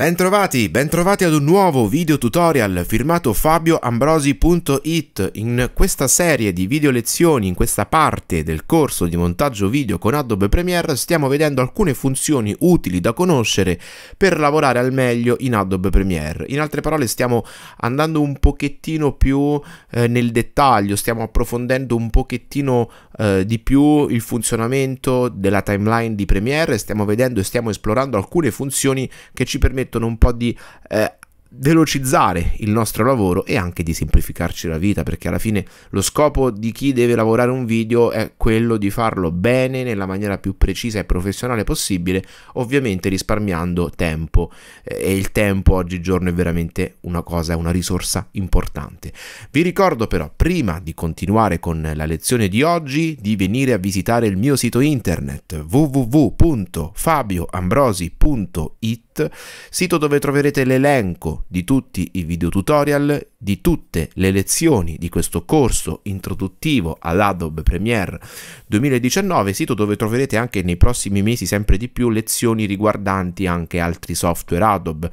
Bentrovati, bentrovati ad un nuovo video tutorial firmato fabioambrosi.it. In questa serie di video lezioni, in questa parte del corso di montaggio video con Adobe Premiere, stiamo vedendo alcune funzioni utili da conoscere per lavorare al meglio in Adobe Premiere. In altre parole, stiamo andando un pochettino più eh, nel dettaglio, stiamo approfondendo un pochettino eh, di più il funzionamento della timeline di Premiere, stiamo vedendo e stiamo esplorando alcune funzioni che ci permettono un po' di eh, velocizzare il nostro lavoro e anche di semplificarci la vita perché alla fine lo scopo di chi deve lavorare un video è quello di farlo bene nella maniera più precisa e professionale possibile ovviamente risparmiando tempo. E il tempo oggigiorno è veramente una cosa, una risorsa importante. Vi ricordo però prima di continuare con la lezione di oggi di venire a visitare il mio sito internet www.fabioambrosi.it sito dove troverete l'elenco di tutti i video tutorial, di tutte le lezioni di questo corso introduttivo all'Adobe Premiere 2019, sito dove troverete anche nei prossimi mesi sempre di più lezioni riguardanti anche altri software Adobe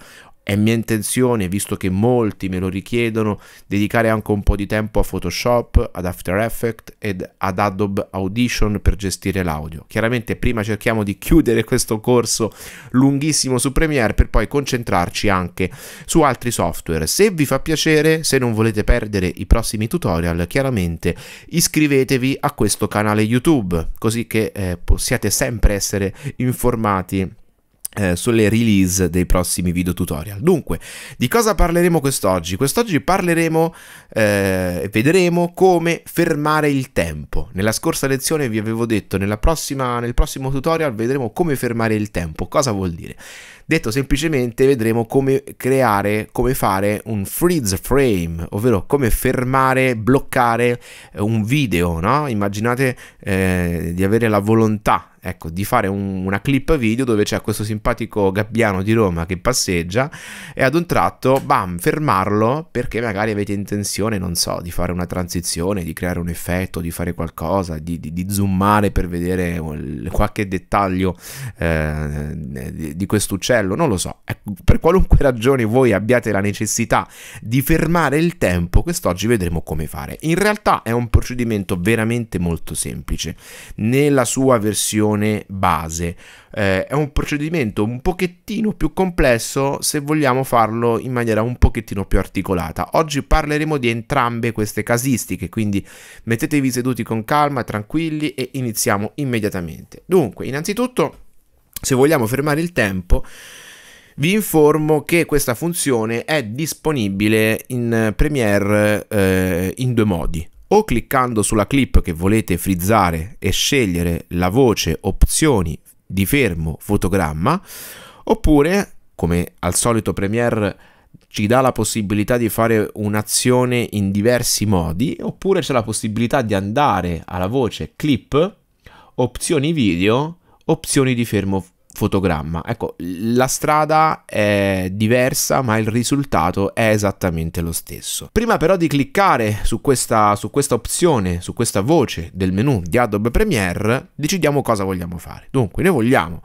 è mia intenzione, visto che molti me lo richiedono, dedicare anche un po' di tempo a Photoshop, ad After Effects ed ad Adobe Audition per gestire l'audio. Chiaramente prima cerchiamo di chiudere questo corso lunghissimo su Premiere per poi concentrarci anche su altri software. Se vi fa piacere, se non volete perdere i prossimi tutorial, chiaramente iscrivetevi a questo canale YouTube, così che eh, possiate sempre essere informati eh, sulle release dei prossimi video tutorial. Dunque, di cosa parleremo quest'oggi? Quest'oggi parleremo e eh, vedremo come fermare il tempo. Nella scorsa lezione vi avevo detto, prossima, nel prossimo tutorial vedremo come fermare il tempo. Cosa vuol dire? Detto semplicemente vedremo come creare, come fare un freeze frame, ovvero come fermare, bloccare un video, no? Immaginate eh, di avere la volontà ecco, di fare un, una clip video dove c'è questo simpatico gabbiano di Roma che passeggia e ad un tratto, bam, fermarlo perché magari avete intenzione, non so, di fare una transizione, di creare un effetto, di fare qualcosa, di, di, di zoomare per vedere qualche dettaglio eh, di, di quest'uccello cervello, non lo so. Ecco, per qualunque ragione voi abbiate la necessità di fermare il tempo, quest'oggi vedremo come fare. In realtà è un procedimento veramente molto semplice nella sua versione base. Eh, è un procedimento un pochettino più complesso se vogliamo farlo in maniera un pochettino più articolata. Oggi parleremo di entrambe queste casistiche, quindi mettetevi seduti con calma, tranquilli e iniziamo immediatamente. Dunque, innanzitutto se vogliamo fermare il tempo, vi informo che questa funzione è disponibile in Premiere eh, in due modi. O cliccando sulla clip che volete frizzare e scegliere la voce opzioni di fermo fotogramma, oppure, come al solito Premiere ci dà la possibilità di fare un'azione in diversi modi, oppure c'è la possibilità di andare alla voce clip, opzioni video, opzioni di fermo fotogramma. Ecco, la strada è diversa, ma il risultato è esattamente lo stesso. Prima però di cliccare su questa, su questa opzione, su questa voce del menu di Adobe Premiere, decidiamo cosa vogliamo fare. Dunque, noi vogliamo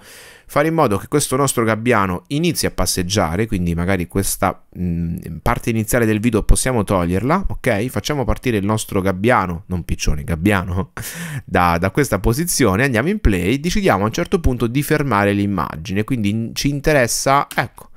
fare in modo che questo nostro gabbiano inizi a passeggiare, quindi magari questa mh, mm, parte iniziale del video possiamo toglierla, ok? Facciamo partire il nostro gabbiano, non piccione, gabbiano, da, da questa posizione, andiamo in play, decidiamo a un certo punto di fermare l'immagine, quindi ci interessa, ecco,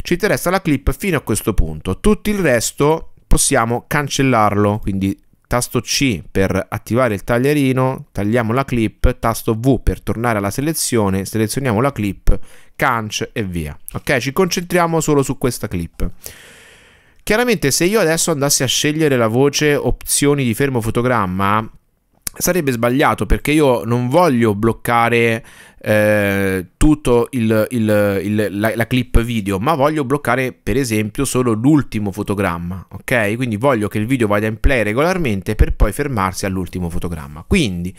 ci interessa la clip fino a questo punto, tutto il resto possiamo cancellarlo, quindi tasto C per attivare il taglierino, tagliamo la clip, tasto V per tornare alla selezione, selezioniamo la clip, canc e via. Ok, ci concentriamo solo su questa clip. Chiaramente se io adesso andassi a scegliere la voce opzioni di fermo fotogramma, sarebbe sbagliato perché io non voglio bloccare eh, tutto il, il, il, la, la, clip video ma voglio bloccare per esempio solo l'ultimo fotogramma ok? Quindi voglio che il video vada in play regolarmente per poi fermarsi all'ultimo fotogramma. Quindi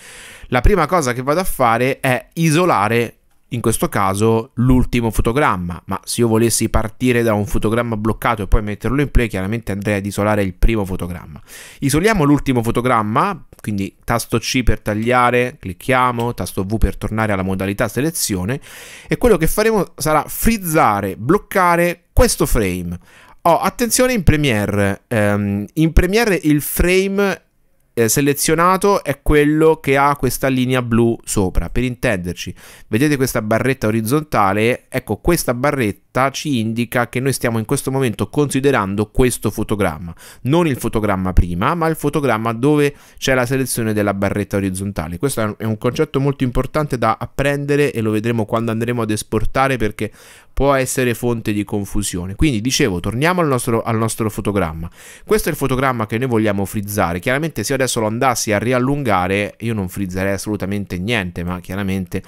la prima cosa che vado a fare è isolare in questo caso l'ultimo fotogramma, ma se io volessi partire da un fotogramma bloccato e poi metterlo in play, chiaramente andrei ad isolare il primo fotogramma. Isoliamo l'ultimo fotogramma, quindi tasto C per tagliare, clicchiamo, tasto V per tornare alla modalità selezione e quello che faremo sarà frizzare, bloccare questo frame. Oh, attenzione in Premiere, um, in Premiere il frame eh, selezionato è quello che ha questa linea blu sopra. Per intenderci, vedete questa barretta orizzontale? Ecco, questa barretta ci indica che noi stiamo in questo momento considerando questo fotogramma, non il fotogramma prima, ma il fotogramma dove c'è la selezione della barretta orizzontale. Questo è un concetto molto importante da apprendere e lo vedremo quando andremo ad esportare perché può essere fonte di confusione. Quindi dicevo, torniamo al nostro, al nostro fotogramma. Questo è il fotogramma che noi vogliamo frizzare. Chiaramente se io adesso lo andassi a riallungare, io non frizzerei assolutamente niente, ma chiaramente...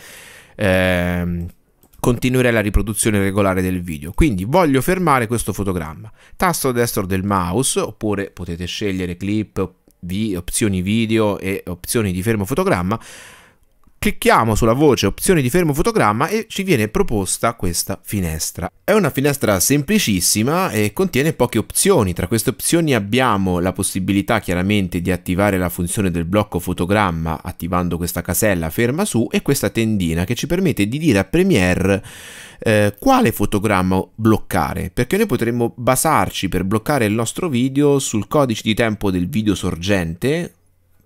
Ehm, continuerei la riproduzione regolare del video. Quindi voglio fermare questo fotogramma. Tasto destro del mouse, oppure potete scegliere clip, opzioni video e opzioni di fermo fotogramma clicchiamo sulla voce opzioni di fermo fotogramma e ci viene proposta questa finestra. È una finestra semplicissima e contiene poche opzioni. Tra queste opzioni abbiamo la possibilità chiaramente di attivare la funzione del blocco fotogramma attivando questa casella ferma su e questa tendina che ci permette di dire a Premiere eh, quale fotogramma bloccare perché noi potremmo basarci per bloccare il nostro video sul codice di tempo del video sorgente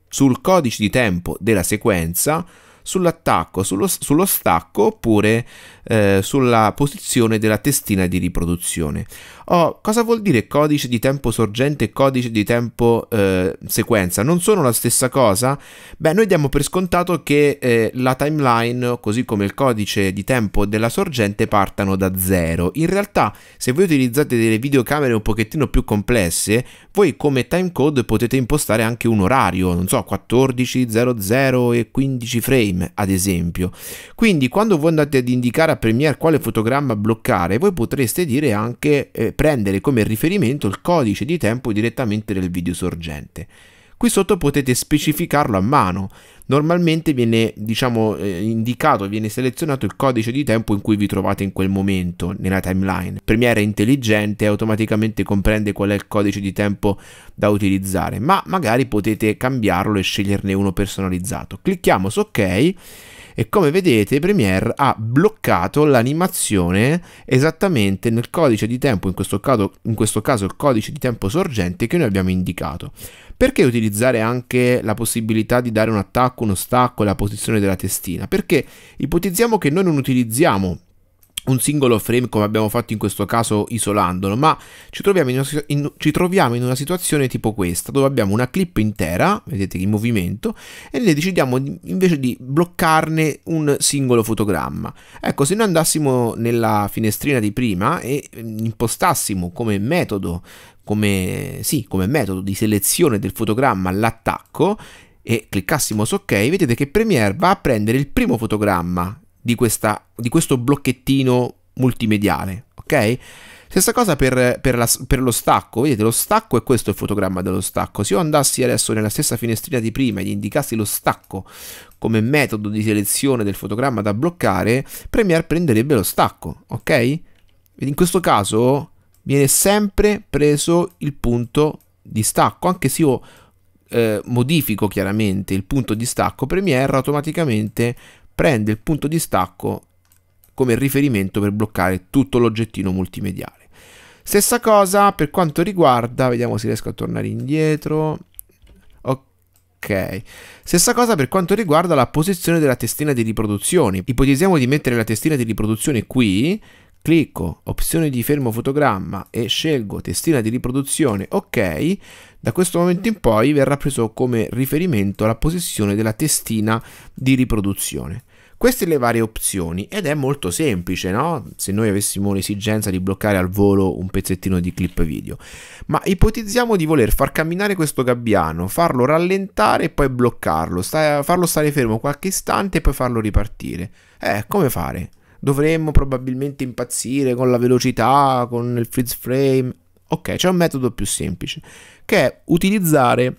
sul codice di tempo della sequenza sull'attacco, sullo, sullo stacco oppure eh, sulla posizione della testina di riproduzione. Oh, cosa vuol dire codice di tempo sorgente e codice di tempo eh, sequenza? Non sono la stessa cosa? Beh, noi diamo per scontato che eh, la timeline, così come il codice di tempo della sorgente, partano da zero. In realtà, se voi utilizzate delle videocamere un pochettino più complesse, voi come timecode potete impostare anche un orario, non so, 14, 00 e 15 frame, ad esempio. Quindi, quando voi andate ad indicare a Premiere quale fotogramma bloccare, voi potreste dire anche eh, prendere come riferimento il codice di tempo direttamente del video sorgente. Qui sotto potete specificarlo a mano. Normalmente viene, diciamo, eh, indicato, viene selezionato il codice di tempo in cui vi trovate in quel momento nella timeline. Premiere è intelligente e automaticamente comprende qual è il codice di tempo da utilizzare, ma magari potete cambiarlo e sceglierne uno personalizzato. Clicchiamo su OK e come vedete Premiere ha bloccato l'animazione esattamente nel codice di tempo, in questo, caso, in questo caso il codice di tempo sorgente che noi abbiamo indicato. Perché utilizzare anche la possibilità di dare un attacco, uno stacco e la posizione della testina? Perché ipotizziamo che noi non utilizziamo un singolo frame come abbiamo fatto in questo caso isolandolo, ma ci troviamo, in una, in, ci troviamo in una situazione tipo questa, dove abbiamo una clip intera, vedete in movimento, e ne decidiamo di, invece di bloccarne un singolo fotogramma. Ecco, se noi andassimo nella finestrina di prima e impostassimo come metodo, come, sì, come metodo di selezione del fotogramma l'attacco, e cliccassimo su ok, vedete che Premiere va a prendere il primo fotogramma di, questa, di questo blocchettino multimediale, ok? Stessa cosa per, per, la, per, lo stacco, vedete lo stacco è questo il fotogramma dello stacco. Se io andassi adesso nella stessa finestrina di prima e gli indicassi lo stacco come metodo di selezione del fotogramma da bloccare, Premiere prenderebbe lo stacco, ok? In questo caso viene sempre preso il punto di stacco, anche se io eh, modifico chiaramente il punto di stacco, Premiere automaticamente prende il punto di stacco come riferimento per bloccare tutto l'oggettino multimediale. Stessa cosa per quanto riguarda, vediamo se riesco a tornare indietro. Ok, stessa cosa per quanto riguarda la posizione della testina di riproduzione. Ipotizziamo di mettere la testina di riproduzione qui, clicco opzione di fermo fotogramma e scelgo testina di riproduzione ok da questo momento in poi verrà preso come riferimento la posizione della testina di riproduzione queste le varie opzioni ed è molto semplice, no? Se noi avessimo l'esigenza di bloccare al volo un pezzettino di clip video. Ma ipotizziamo di voler far camminare questo gabbiano, farlo rallentare e poi bloccarlo, sta- farlo stare fermo qualche istante e poi farlo ripartire. Eh, come fare? Dovremmo probabilmente impazzire con la velocità, con il freeze frame. Ok, c'è un metodo più semplice, che è utilizzare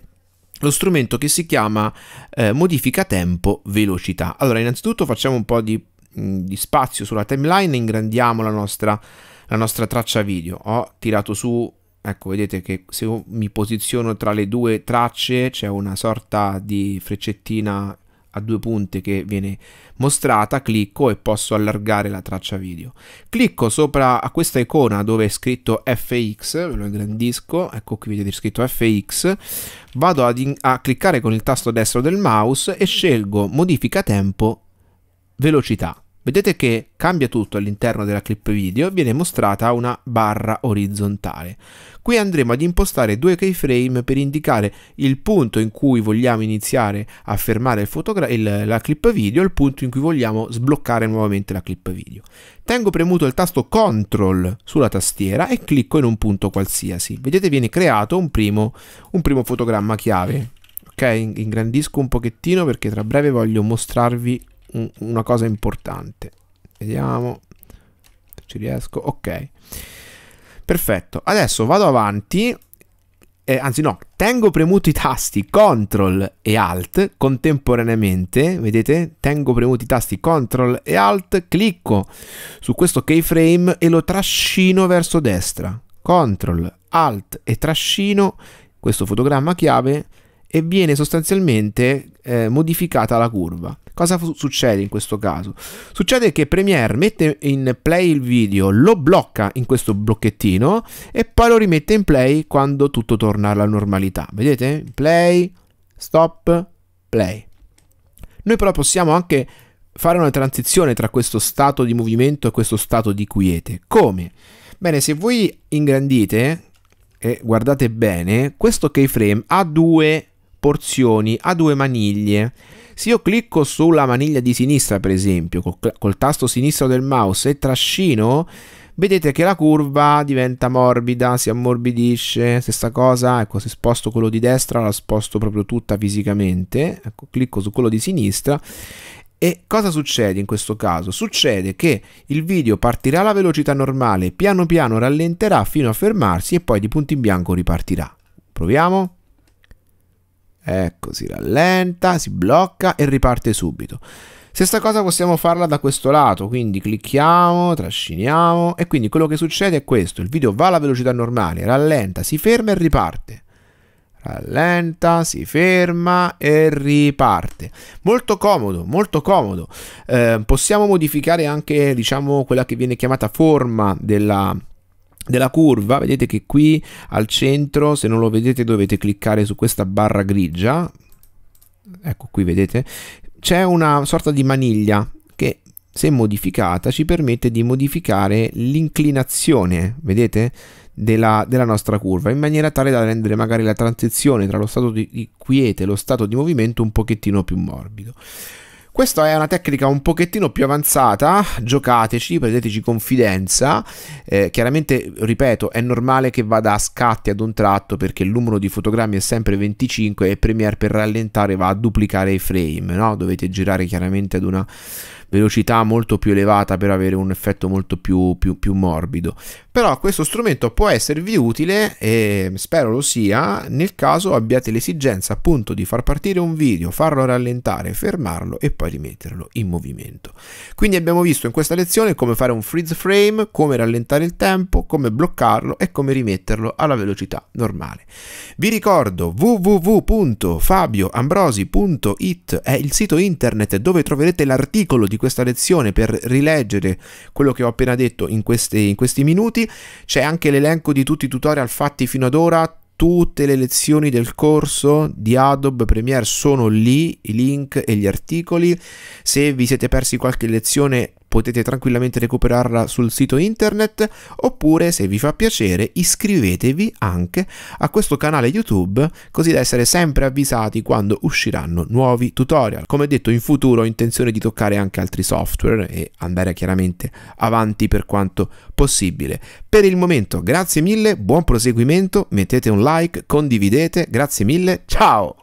lo strumento che si chiama eh, modifica tempo velocità. Allora, innanzitutto facciamo un po' di di spazio sulla timeline ingrandiamo la nostra, la nostra traccia video. Ho tirato su ecco vedete che se mi posiziono tra le due tracce c'è una sorta di freccettina a due punte che viene mostrata, clicco e posso allargare la traccia video. Clicco sopra a questa icona dove è scritto FX, ve lo ingrandisco, ecco qui vedete scritto FX, vado ad a cliccare con il tasto destro del mouse e scelgo modifica tempo velocità. Vedete che cambia tutto all'interno della clip video viene mostrata una barra orizzontale. Qui andremo ad impostare due keyframe per indicare il punto in cui vogliamo iniziare a fermare il, la clip video e il punto in cui vogliamo sbloccare nuovamente la clip video. Tengo premuto il tasto CTRL sulla tastiera e clicco in un punto qualsiasi. Vedete viene creato un primo, un primo fotogramma chiave. Ok, ingrandisco un pochettino perché tra breve voglio mostrarvi una cosa importante. Vediamo se ci riesco. Ok. Perfetto. Adesso vado avanti. Eh, anzi no, tengo premuti i tasti CTRL e ALT contemporaneamente, vedete? Tengo premuti i tasti CTRL e ALT, clicco su questo keyframe e lo trascino verso destra. CTRL, ALT e trascino questo fotogramma chiave e viene sostanzialmente eh, modificata la curva. Cosa succede in questo caso? Succede che Premiere mette in play il video, lo blocca in questo blocchettino e poi lo rimette in play quando tutto torna alla normalità. Vedete? Play, stop, play. Noi però possiamo anche fare una transizione tra questo stato di movimento e questo stato di quiete. Come? Bene, se voi ingrandite e guardate bene, questo keyframe ha due porzioni a due maniglie. Se io clicco sulla maniglia di sinistra, per esempio, col, col tasto sinistro del mouse e trascino, vedete che la curva diventa morbida, si ammorbidisce, stessa cosa, ecco se sposto quello di destra la sposto proprio tutta fisicamente, ecco, clicco su quello di sinistra e cosa succede in questo caso? Succede che il video partirà alla velocità normale, piano piano rallenterà fino a fermarsi e poi di punto in bianco ripartirà. Proviamo? Ecco, si rallenta, si blocca e riparte subito. Stessa cosa possiamo farla da questo lato, quindi clicchiamo, trasciniamo e quindi quello che succede è questo, il video va alla velocità normale, rallenta, si ferma e riparte. Rallenta, si ferma e riparte. Molto comodo, molto comodo. Eh, possiamo modificare anche, diciamo, quella che viene chiamata forma della, della curva, vedete che qui al centro, se non lo vedete dovete cliccare su questa barra grigia, ecco qui vedete, c'è una sorta di maniglia che se modificata ci permette di modificare l'inclinazione, vedete, della, della, nostra curva in maniera tale da rendere magari la transizione tra lo stato di quiete e lo stato di movimento un pochettino più morbido. Questa è una tecnica un pochettino più avanzata, giocateci, prendeteci confidenza, eh, chiaramente, ripeto, è normale che vada a scatti ad un tratto perché il numero di fotogrammi è sempre 25 e Premiere per rallentare va a duplicare i frame, no? dovete girare chiaramente ad una velocità molto più elevata per avere un effetto molto più, più, più morbido. Però questo strumento può esservi utile e spero lo sia nel caso abbiate l'esigenza appunto di far partire un video, farlo rallentare, fermarlo e poi rimetterlo in movimento. Quindi abbiamo visto in questa lezione come fare un freeze frame, come rallentare il tempo, come bloccarlo e come rimetterlo alla velocità normale. Vi ricordo www.fabioambrosi.it è il sito internet dove troverete l'articolo di questa lezione per rileggere quello che ho appena detto in, queste, in questi minuti. C'è anche l'elenco di tutti i tutorial fatti fino ad ora, tutte le lezioni del corso di Adobe Premiere sono lì, i link e gli articoli. Se vi siete persi qualche lezione potete tranquillamente recuperarla sul sito internet oppure se vi fa piacere iscrivetevi anche a questo canale YouTube così da essere sempre avvisati quando usciranno nuovi tutorial. Come detto in futuro ho intenzione di toccare anche altri software e andare chiaramente avanti per quanto possibile. Per il momento grazie mille, buon proseguimento, mettete un like, condividete, grazie mille, ciao!